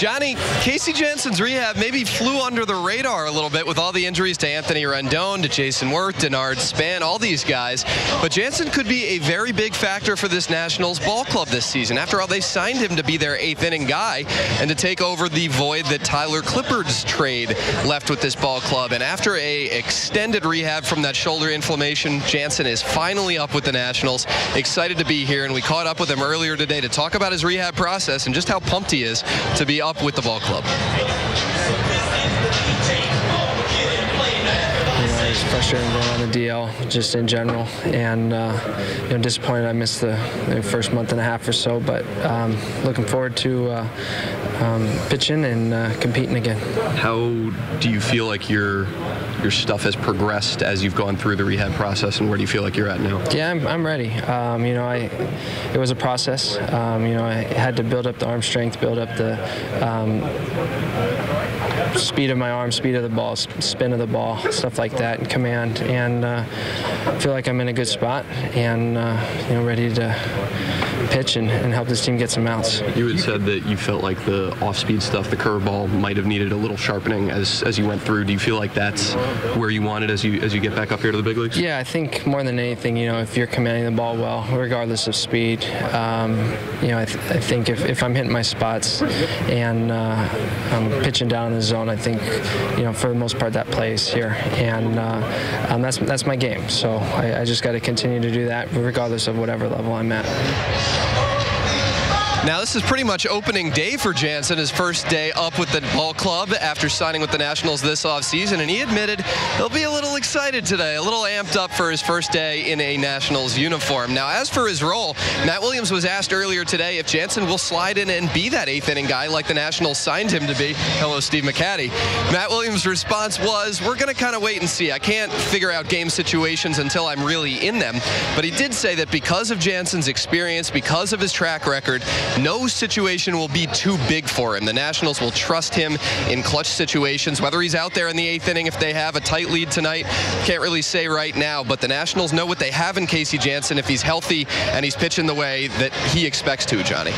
Johnny, Casey Janssen's rehab maybe flew under the radar a little bit with all the injuries to Anthony Rendon, to Jayson Werth, Denard Span, all these guys. But Janssen could be a very big factor for this Nationals ball club this season. After all, they signed him to be their eighth inning guy and to take over the void that Tyler Clippard's trade left with this ball club. And after a extended rehab from that shoulder inflammation, Janssen is finally up with the Nationals. Excited to be here, and we caught up with him earlier today to talk about his rehab process and just how pumped he is to be up with the ball club. Frustrating going on the DL just in general, and uh, you know disappointed I missed the, the, first month and a half or so. But um, looking forward to uh, um, pitching and uh, competing again. How do you feel like your your stuff has progressed as you've gone through the rehab process, and where do you feel like you're at now? Yeah, I'm, I'm ready. Um, you know, I it was a process. Um, you know, I had to build up the arm strength, build up the um, speed of my arm, speed of the ball, spin of the ball, stuff like that, and command. And uh, feel like I'm in a good spot and uh, you know ready to pitch and, and, help this team get some outs. You had said that you felt like the off-speed stuff, the curveball, might have needed a little sharpening as as you went through. Do you feel like that's where you want it as you as you get back up here to the big leagues? Yeah, I think more than anything, you know, if you're commanding the ball well, regardless of speed, um, you know, I, th I, think if, if I'm hitting my spots and uh, I'm pitching down in the zone, I think, you know, for the most part, that plays here, and uh, um, that's that's my game. So I, I just got to continue to do that, regardless of whatever level I'm at. Oh! Now, this is pretty much opening day for Janssen, his first day up with the ball club after signing with the Nationals this offseason, and he admitted he'll be a little excited today, a little amped up for his first day in a Nationals uniform. Now, as for his role, Matt Williams was asked earlier today if Janssen will slide in and be that eighth inning guy like the Nationals signed him to be. Hello, Steve McCatty. Matt Williams' response was, we're going to kind of wait and see. I can't figure out game situations until I'm really in them. But he did say that because of Janssen's experience, because of his track record, no situation will be too big for him. The Nationals will trust him in clutch situations, whether he's out there in the eighth inning if they have a tight lead tonight. Can't really say right now, but the Nationals know what they have in Casey Janssen if he's healthy and he's pitching the way that he expects to, Johnny.